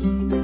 Bye.